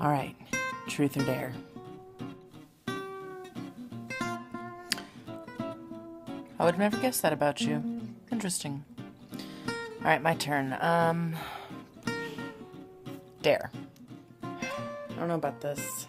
All right, truth or dare? I would have never guessed that about you. Interesting. All right, my turn. Um, dare. I don't know about this.